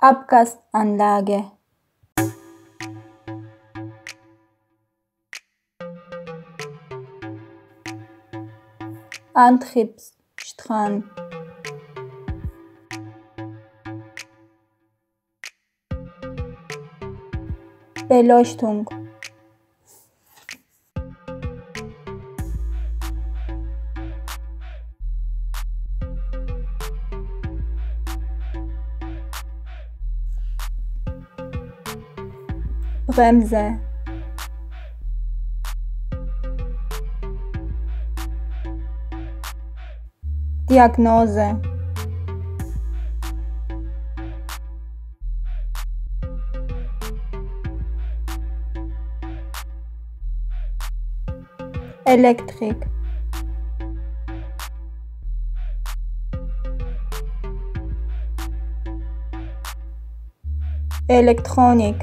Abgasanlage. Antriebsstrang Beleuchtung Ramza. Diagnose Électrique Électronique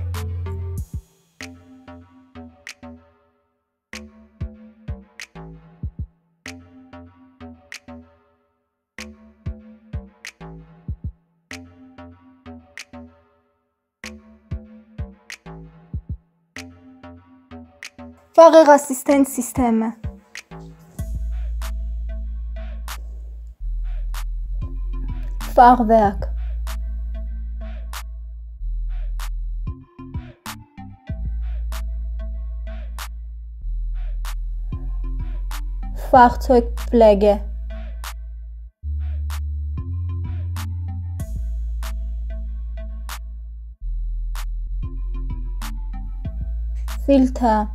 Fahrerassistenzsysteme Fahrwerk Fahrzeugpflege Filter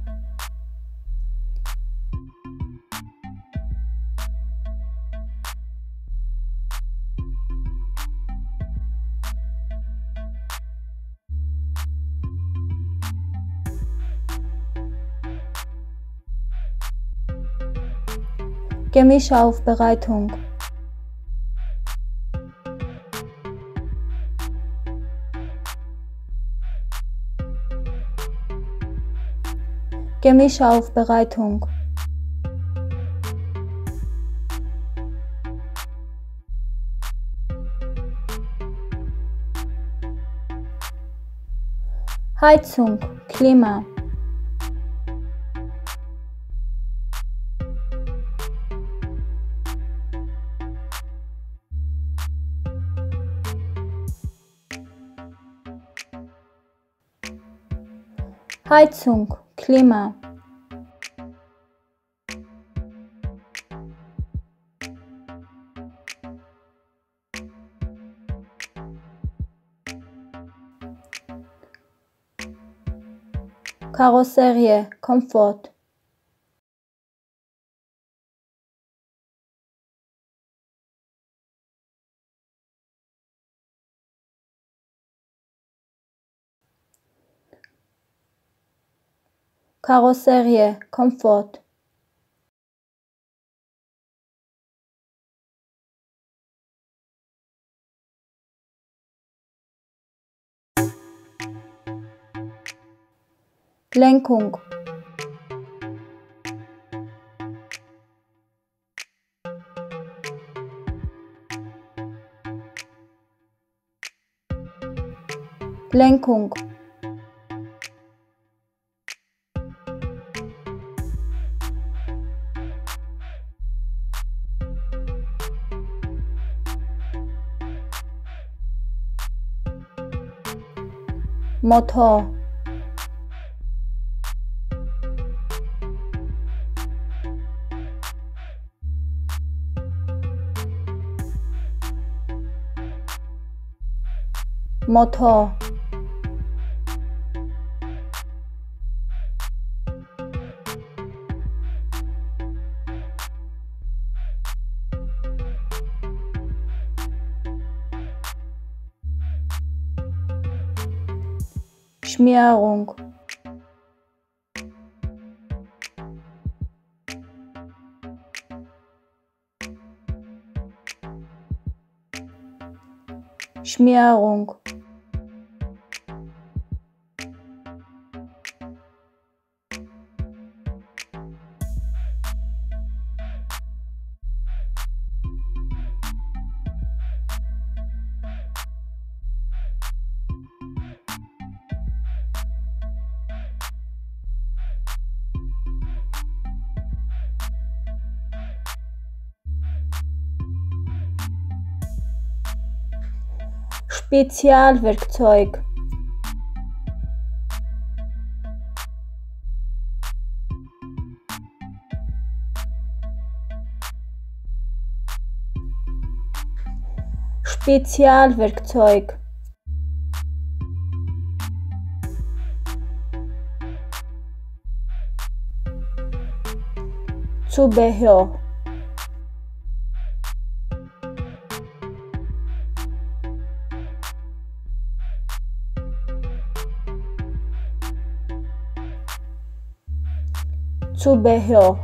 Gemischaufbereitung. Gemischaufbereitung. Heizung, Klima Heizung, Klima. Karosserie, Komfort Karosserie, Komfort. Lenkung. Lenkung Motor Motor Schmierung Schmierung Spezialwerkzeug. Spezialwerkzeug. Zubehör Zubehör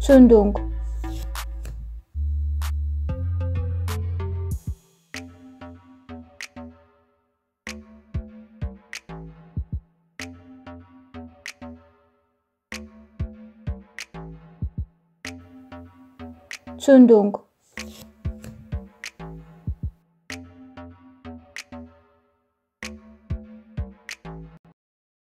Zündung Zündung